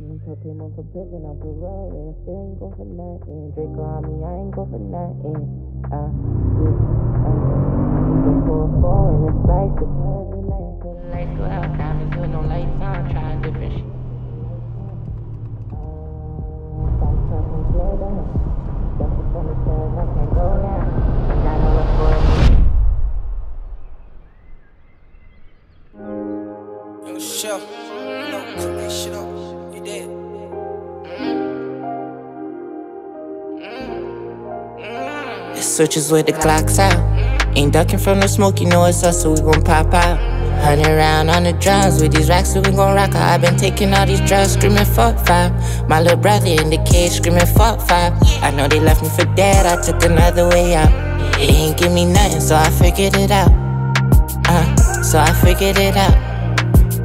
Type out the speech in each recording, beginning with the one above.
Took him on for prison, I'm parole, and still ain't go for nothing. Draco on me, I ain't go for nothing. Uh, yeah, uh, go for a four and it's bright to every night. The lights go out, diamonds with no lights on, trying different shit. Up the. Yo, chef, you know, cook that shit up. You dead. It switches with the Glocks out. Ain't ducking from the smoke, you know it's us, so we gon' pop out. Hundred round on the drums with these racks, so we gon' rock out. i been taking all these drugs, screaming fuck five. My little brother in the cage, screaming fuck five. I know they left me for dead, I took another way out. It ain't give me nothing, so I figured it out. Uh, so I figured it out.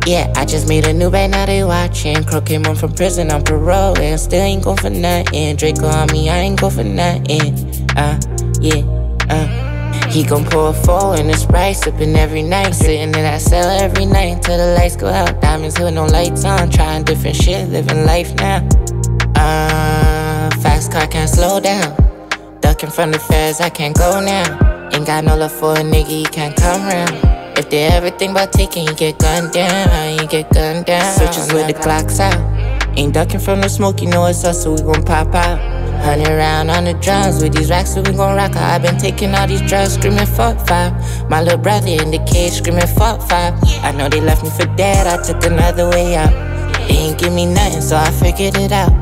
Yeah, I just made a new bag, now they watching. Crook came home from prison on parole, and still ain't go for nothing. Draco on me, I ain't go for nothing. Uh, yeah, uh. He gon' pour a four in the Sprite, sippin' every night. Sittin' in that cell every night till the lights go out. Diamonds with no lights on, trying different shit, living life now. Uh, fast car can't slow down. Ducking from the feds, I can't go now. Ain't got no love for a nigga, he can't come round. If they ever think taking, get gunned down, you get gunned down. Switches with the Glocks out. Ain't ducking from the smoke, you know it's us, so we gon' pop out. Hundred round on the drums with these racks, so we gon' rock out. i been taking all these drugs, screaming fuck five. My little brother in the cage, screaming fuck five. I know they left me for dead, I took another way out. They ain't give me nothing, so I figured it out.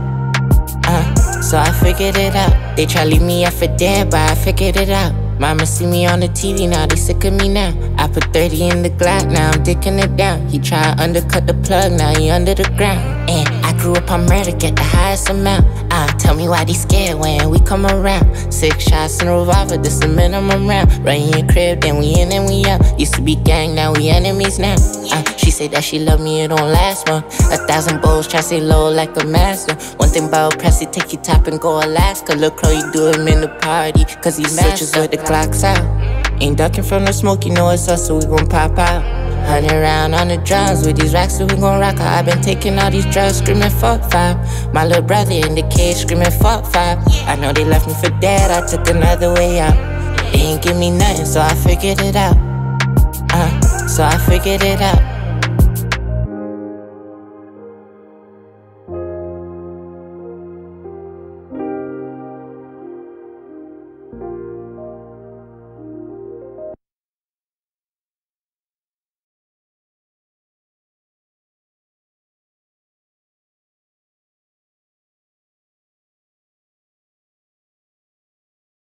Uh, so I figured it out. They try leave me out for dead, but I figured it out. Mama see me on the TV, now they sick of me now. I put 30 in the Glock, now I'm dicking it down. He try undercut the plug, now he under the ground. And I grew up on murder, get the highest amount. Uh, tell me why they scared when we come around. Six shots in a revolver, this the minimum round. Right in your crib, then we in and we out. Used to be gang, now we enemies now. Uh, she say that she love me, it don't last one. A thousand bowls, try to say low like a master. One thing about Pressa, take your top and go Alaska. Look, Chloe do him in the party, cause he switches with the Glocks out. Ain't ducking from the smoke, you know it's us, so we gon' pop out. Hundred round on the drums with these racks, so we gon' rock out. i been taking all these drugs, screaming fuck five. My little brother in the cage, screaming fuck five. I know they left me for dead, I took another way out. They ain't give me nothing, so I figured it out. Uh, so I figured it out.